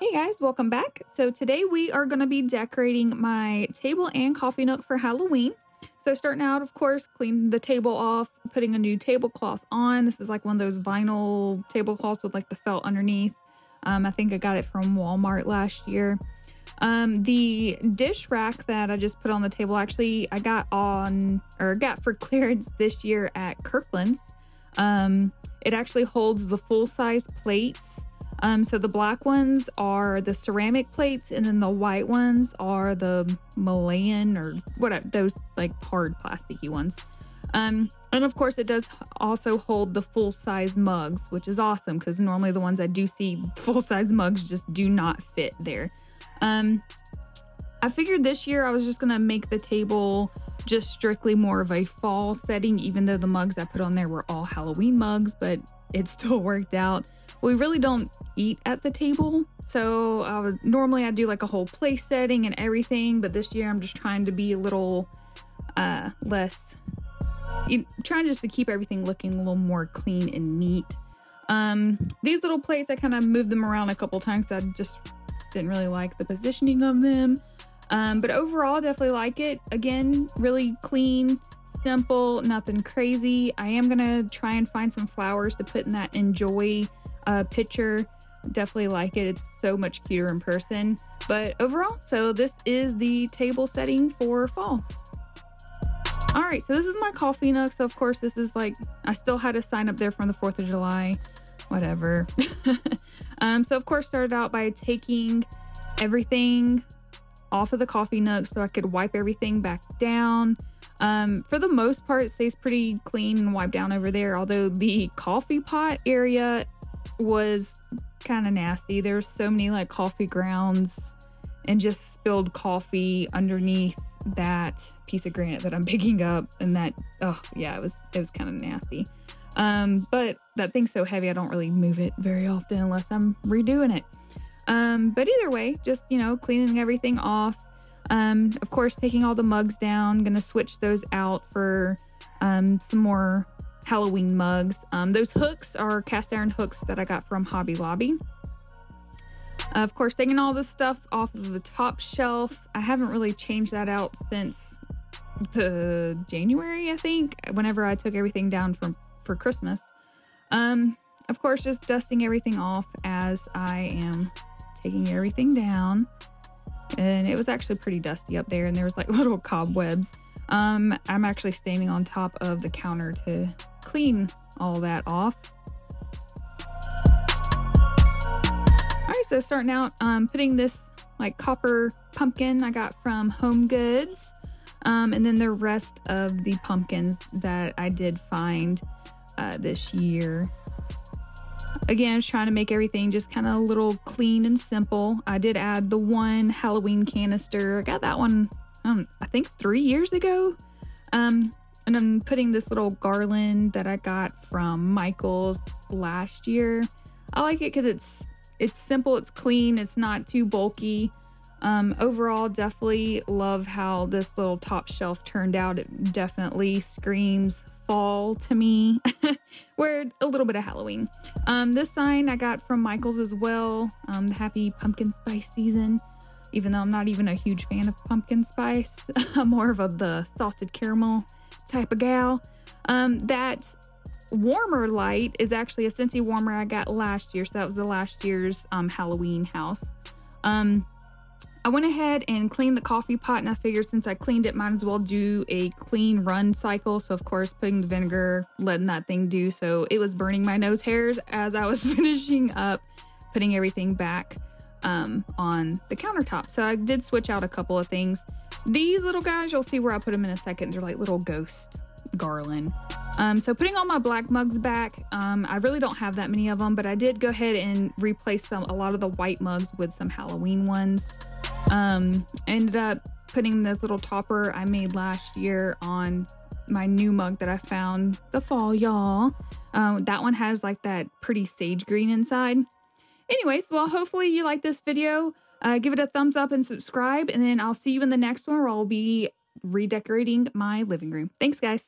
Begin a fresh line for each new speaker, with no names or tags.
Hey guys, welcome back. So today we are going to be decorating my table and coffee nook for Halloween. So starting out, of course, clean the table off, putting a new tablecloth on. This is like one of those vinyl tablecloths with like the felt underneath. Um, I think I got it from Walmart last year. Um, the dish rack that I just put on the table, actually, I got on or got for clearance this year at Kirkland's. Um, it actually holds the full size plates um, so the black ones are the ceramic plates, and then the white ones are the melamine or whatever those like hard plasticky ones. Um, and of course, it does also hold the full size mugs, which is awesome because normally the ones I do see full size mugs just do not fit there. Um, I figured this year I was just gonna make the table just strictly more of a fall setting, even though the mugs I put on there were all Halloween mugs, but it still worked out we really don't eat at the table. So was normally I do like a whole place setting and everything, but this year I'm just trying to be a little uh, less, trying just to keep everything looking a little more clean and neat. Um, these little plates, I kind of moved them around a couple times. I just didn't really like the positioning of them. Um, but overall, definitely like it. Again, really clean, simple, nothing crazy. I am gonna try and find some flowers to put in that enjoy uh, picture. Definitely like it. It's so much cuter in person. But overall, so this is the table setting for fall. All right, so this is my coffee nook. So of course, this is like I still had to sign up there from the Fourth of July, whatever. um, so of course, started out by taking everything off of the coffee nook so I could wipe everything back down. Um, for the most part, it stays pretty clean and wiped down over there. Although the coffee pot area was kind of nasty. There's so many like coffee grounds and just spilled coffee underneath that piece of granite that I'm picking up and that oh yeah it was it was kind of nasty. Um but that thing's so heavy I don't really move it very often unless I'm redoing it. Um but either way just you know cleaning everything off. Um of course taking all the mugs down gonna switch those out for um some more Halloween mugs. Um, those hooks are cast iron hooks that I got from Hobby Lobby. Uh, of course, taking all this stuff off of the top shelf. I haven't really changed that out since the January, I think, whenever I took everything down from for Christmas. Um, of course, just dusting everything off as I am taking everything down. And it was actually pretty dusty up there, and there was like little cobwebs. Um, I'm actually standing on top of the counter to clean all that off. All right, so starting out, um, putting this like copper pumpkin I got from Home Goods. Um, and then the rest of the pumpkins that I did find uh, this year. Again, I was trying to make everything just kind of a little clean and simple. I did add the one Halloween canister. I got that one, um, I think three years ago. Um, and I'm putting this little garland that I got from Michael's last year. I like it because it's it's simple, it's clean, it's not too bulky. Um, overall, definitely love how this little top shelf turned out. It definitely screams fall to me. We're a little bit of Halloween. Um, this sign I got from Michael's as well. Um, the happy pumpkin spice season. Even though I'm not even a huge fan of pumpkin spice, I'm more of a the salted caramel type of gal. Um, that warmer light is actually a Scentsy warmer I got last year. So that was the last year's um, Halloween house. Um, I went ahead and cleaned the coffee pot and I figured since I cleaned it, might as well do a clean run cycle. So of course, putting the vinegar, letting that thing do. So it was burning my nose hairs as I was finishing up putting everything back um, on the countertop. So I did switch out a couple of things. These little guys, you'll see where I put them in a second. They're like little ghost garland. Um, so putting all my black mugs back, um, I really don't have that many of them, but I did go ahead and replace some a lot of the white mugs with some Halloween ones. Um, ended up putting this little topper I made last year on my new mug that I found the fall, y'all. Um, that one has like that pretty sage green inside. Anyways, well, hopefully you like this video. Uh, give it a thumbs up and subscribe. And then I'll see you in the next one where I'll be redecorating my living room. Thanks, guys.